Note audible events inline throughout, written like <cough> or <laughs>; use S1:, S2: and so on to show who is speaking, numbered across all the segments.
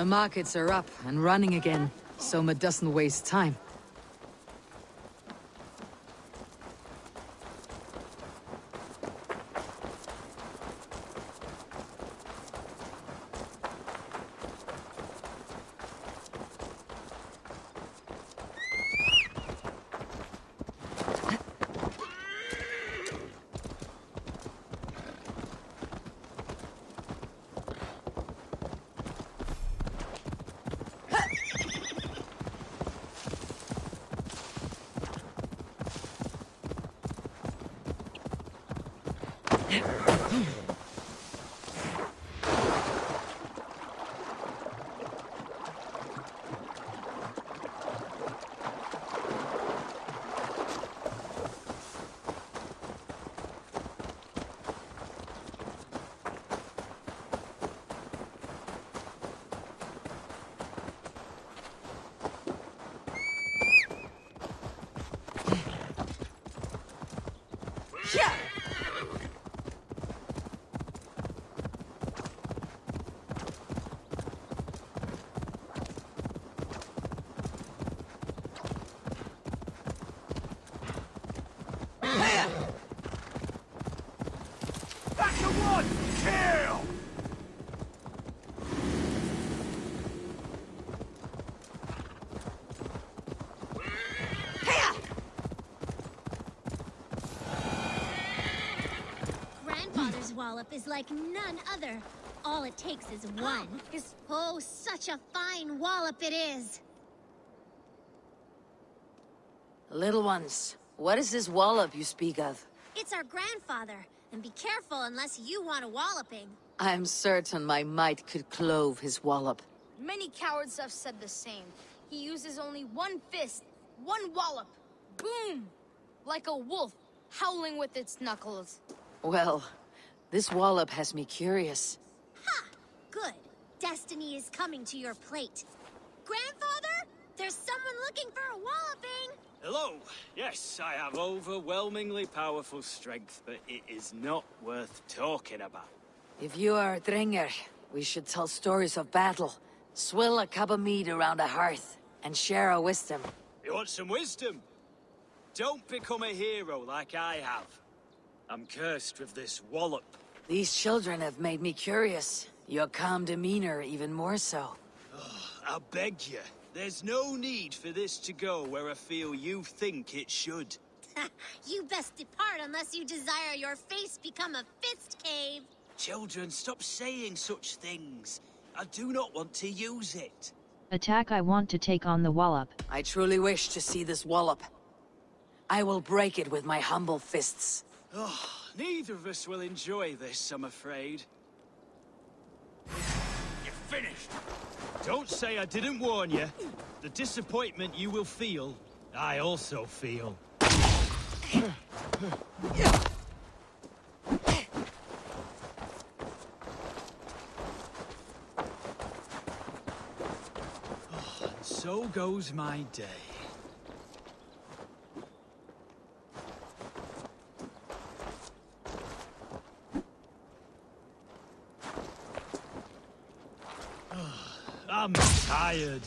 S1: The markets are up and running again. Soma doesn't waste time.
S2: Back to one! Kill!
S3: Grandfather's wallop is like none other. All it takes is one. Is oh, such a fine wallop it is.
S4: Little ones, what is this wallop you speak of?
S3: It's our grandfather, and be careful unless you want a walloping.
S4: I am certain my might could clove his wallop.
S5: Many cowards have said the same. He uses only one fist, one wallop. Boom! Like a wolf, howling with its knuckles.
S4: Well, this wallop has me curious.
S3: Ha! Good. Destiny is coming to your plate. Grandfather, there's someone looking for a walloping.
S2: Hello. Yes, I have overwhelmingly powerful strength, but it is not worth talking about.
S4: If you are a Drengr, we should tell stories of battle, swill a cup of mead around a hearth, and share our wisdom.
S2: You want some wisdom? Don't become a hero like I have. I'm cursed with this wallop.
S4: These children have made me curious. Your calm demeanor even more so.
S2: Oh, I beg you, there's no need for this to go where I feel you think it should. <laughs>
S3: you best depart unless you desire your face become a fist cave.
S2: Children, stop saying such things. I do not want to use it.
S6: Attack I want to take on the wallop.
S4: I truly wish to see this wallop. I will break it with my humble fists.
S2: Oh, neither of us will enjoy this, I'm afraid. You're finished. Don't say I didn't warn you. The disappointment you will feel, I also feel. Oh, and so goes my day. I'm tired.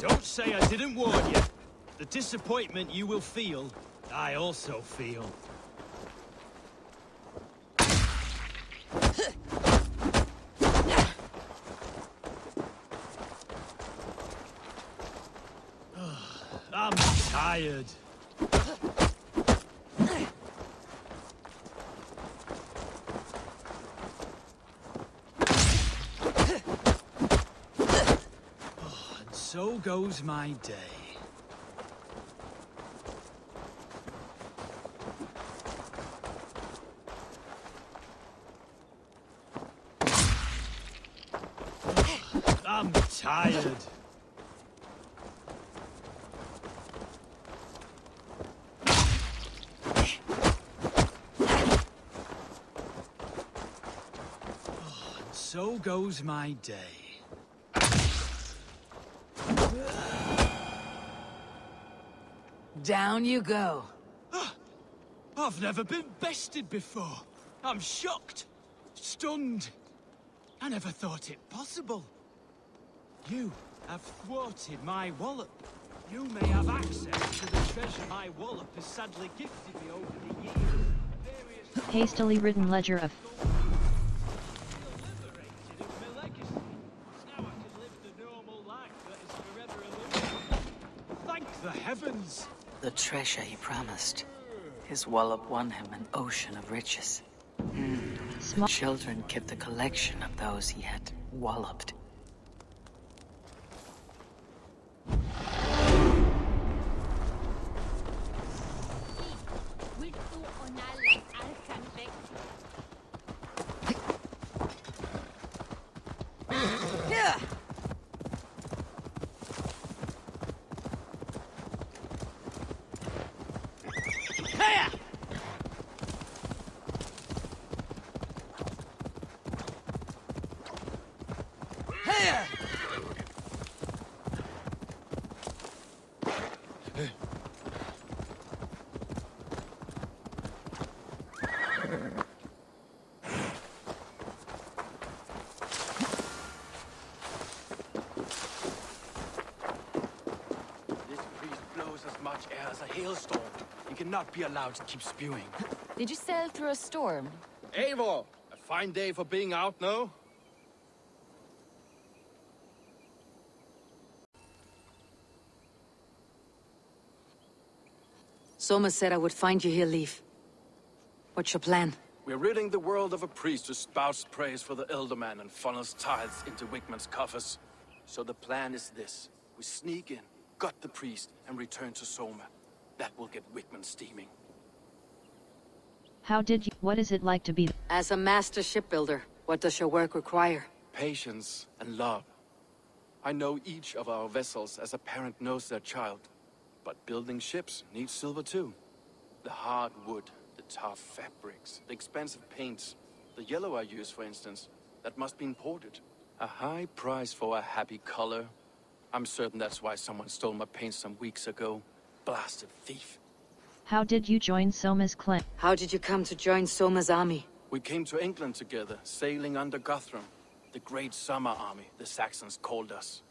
S2: Don't say I didn't warn you. The disappointment you will feel, I also feel. <sighs> I'm tired. So goes my day. I'm tired. So goes my day.
S4: down you go.
S2: Ah, I've never been bested before. I'm shocked. Stunned. I never thought it possible. You have thwarted my wallop. You may have access to the treasure my wallop has sadly gifted me over the years.
S6: Hastily written ledger of
S2: liberated is my legacy. Now I can live the normal life that is forever illuminated. Thank the heavens!
S4: The treasure he promised. His wallop won him an ocean of riches. Hmm.
S6: small.
S4: Children kept a collection of those he had walloped.
S7: This priest blows as much air as a hailstorm. He cannot be allowed to keep spewing.
S8: Did you sail through a storm?
S7: Eivor! A fine day for being out, no?
S4: Soma said I would find you here, Leif. What's your plan?
S7: We're ridding the world of a priest who spouts praise for the Ealdorman and funnels tithes into Wigmund's coffers. So the plan is this. We sneak in, gut the priest, and return to Soma. That will get Wickman steaming.
S6: How did you? What is it like to be?
S4: As a master shipbuilder, what does your work require?
S7: Patience and love. I know each of our vessels as a parent knows their child. But building ships needs silver too. The hard wood, the tough fabrics, the expensive paints, the yellow I use, for instance, that must be imported. A high price for a happy color. I'm certain that's why someone stole my paint some weeks ago. Blasted thief.
S6: How did you join Soma's clan?
S4: How did you come to join Soma's army?
S7: We came to England together, sailing under Guthrum. The Great Summer Army, the Saxons called us.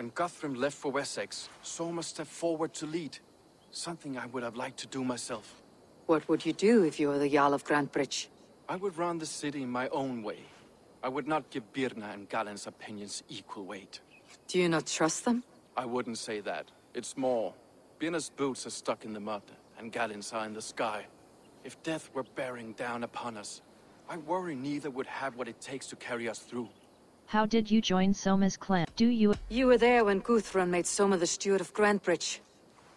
S7: When Guthrum left for Wessex, Soma stepped forward to lead. Something I would have liked to do myself.
S4: What would you do if you were the Jarl of Grantebridge?
S7: I would run the city in my own way. I would not give Birna and Galinn's opinions equal weight.
S4: Do you not trust them?
S7: I wouldn't say that. It's more. Birna's boots are stuck in the mud, and Galinn's are in the sky. If death were bearing down upon us, I worry neither would have what it takes to carry us through.
S6: How did you join Soma's clan? Do you?
S4: You were there when Guthrum made Soma the steward of Grantebridge.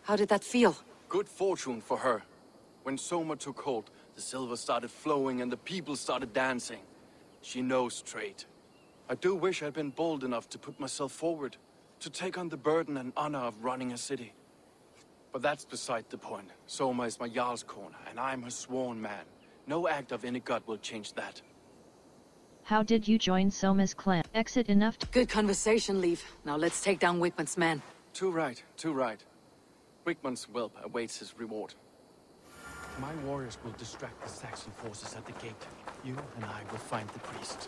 S4: How did that feel?
S7: Good fortune for her. When Soma took hold, the silver started flowing and the people started dancing. She knows trade. I do wish I'd been bold enough to put myself forward, to take on the burden and honor of running a city. But that's beside the point. Soma is my Jarl's corner, and I'm her sworn man. No act of any god will change that.
S6: How did you join Soma's clan? Exit enough to
S4: Good conversation, Leif. Now let's take down Wigmund's men.
S7: Too right, too right. Wigmund's whelp awaits his reward. My warriors will distract the Saxon forces at the gate. You and I will find the priest.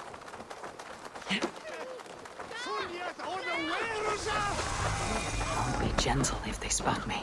S4: I'll be gentle if they spot me.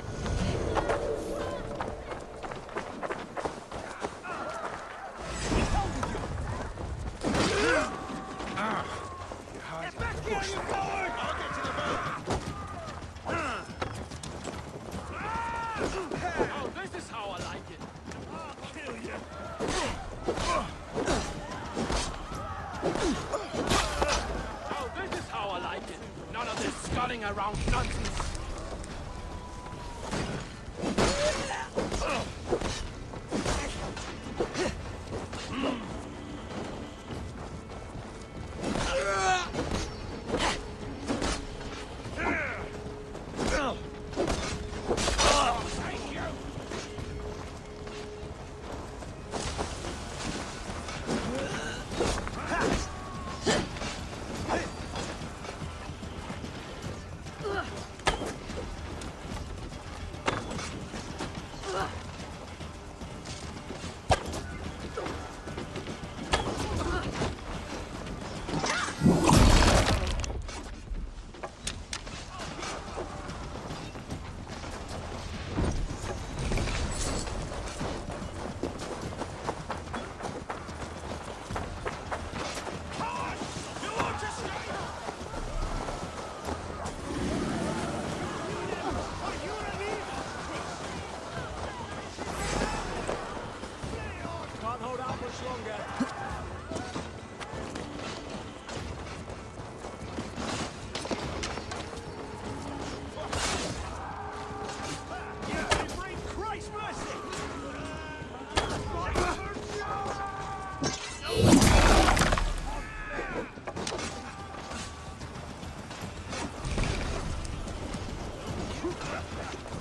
S2: Yeah.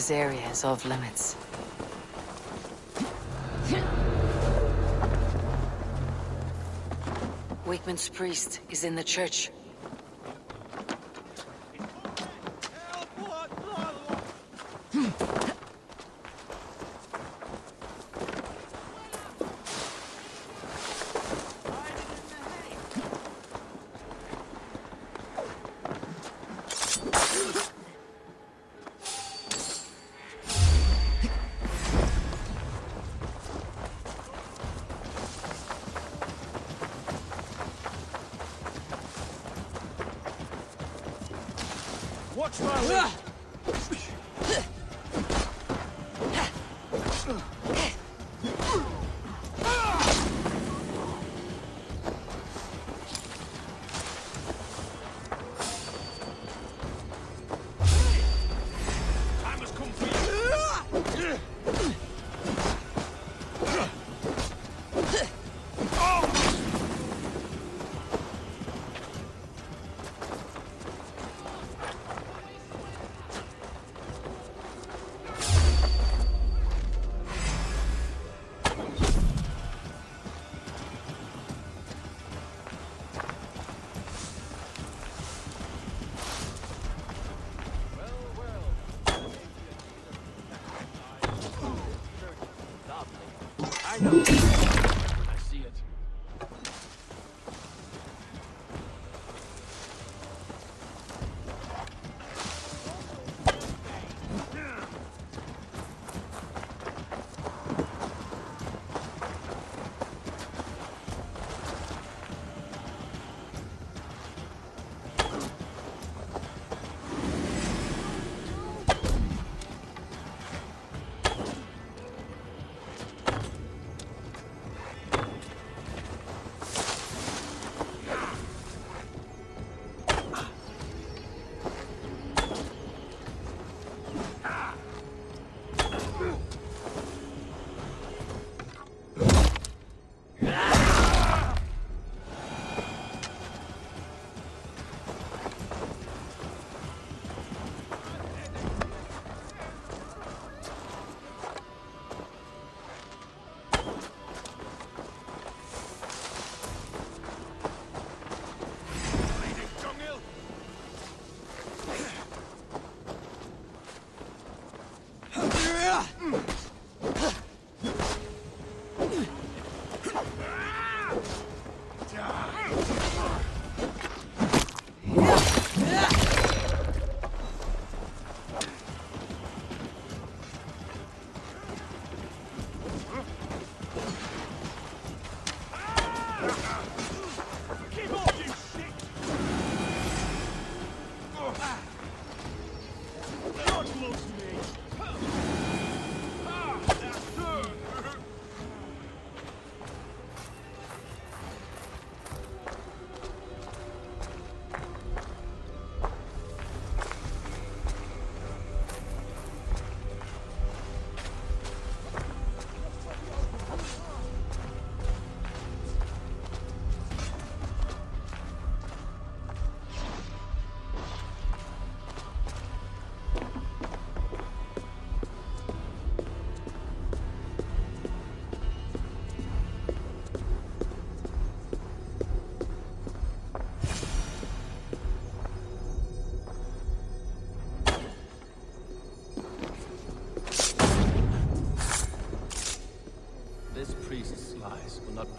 S2: This
S7: area is off limits. Wigmund's priest is in the church.
S9: I know.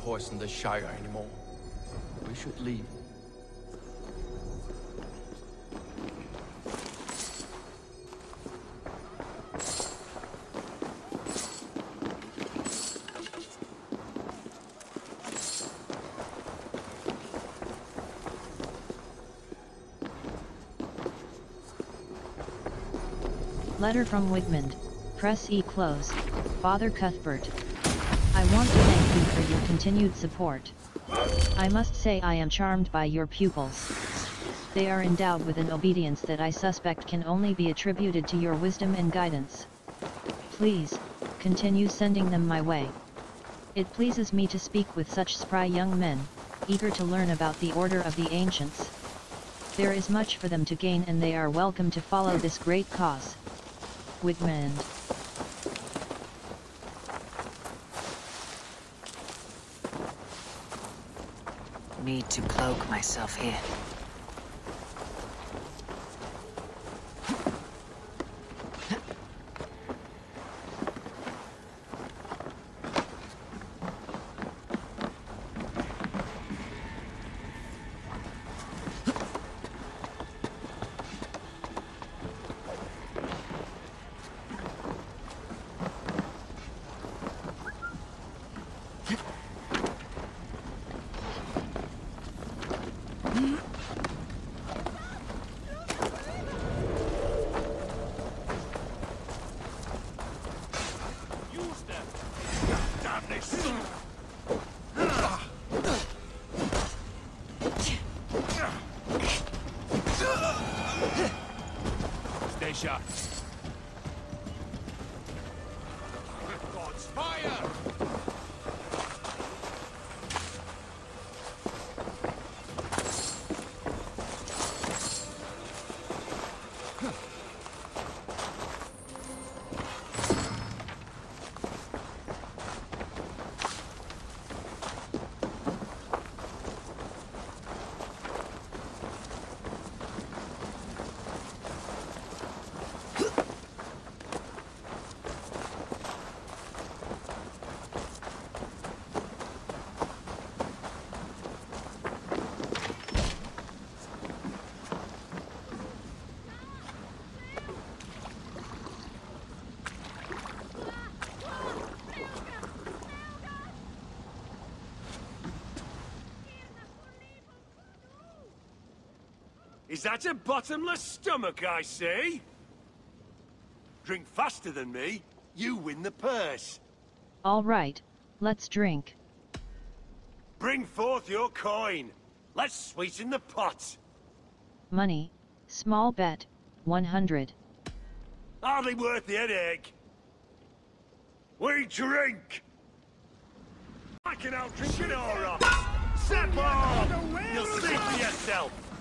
S7: Poison the Shire anymore. We should leave.
S6: Letter from Wigmund. Press E close. Father Cuthbert. I want to thank you for your continued support. I must say I am charmed by your pupils. They are endowed with an obedience that I suspect can only be attributed to your wisdom and guidance. Please, continue sending them my way. It pleases me to speak with such spry young men, eager to learn about the order of the ancients. There is much for them to gain and they are welcome to follow this great cause. Wigmund.
S4: Need to cloak myself here.
S10: Is that a bottomless stomach I see? Drink faster than me, you win the purse.
S6: Alright, let's drink.
S10: Bring forth your coin. Let's sweeten the pot.
S6: Money, small bet, 100.
S10: Hardly worth the headache. We drink. I can out drink it all off. Step on! You'll see for yourself.
S2: Where's your doesn't it?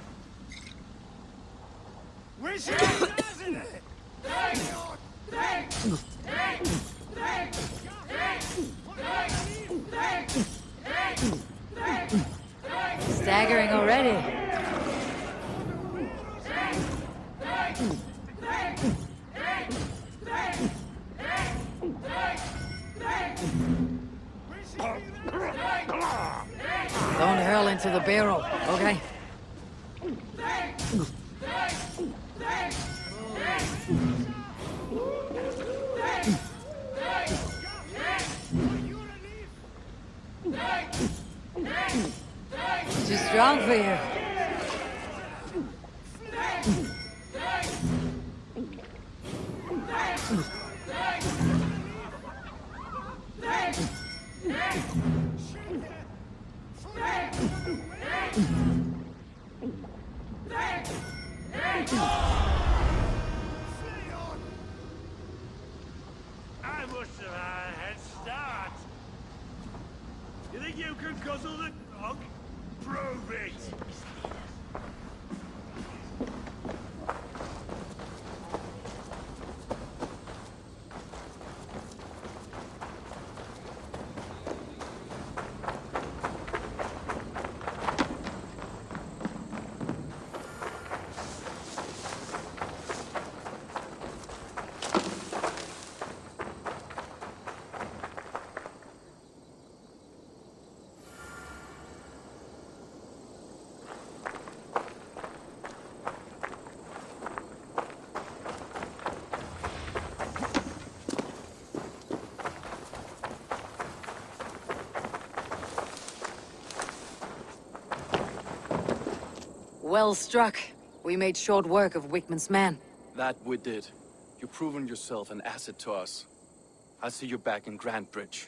S4: Staggering already. Don't hurl into the barrel, okay? Too for you.
S10: I must have. You think you can guzzle the dog? Prove
S4: Well struck. We made short work of Wigmund's men.
S7: That we did. You've proven yourself an asset to us. I'll see you back in Grantebridge.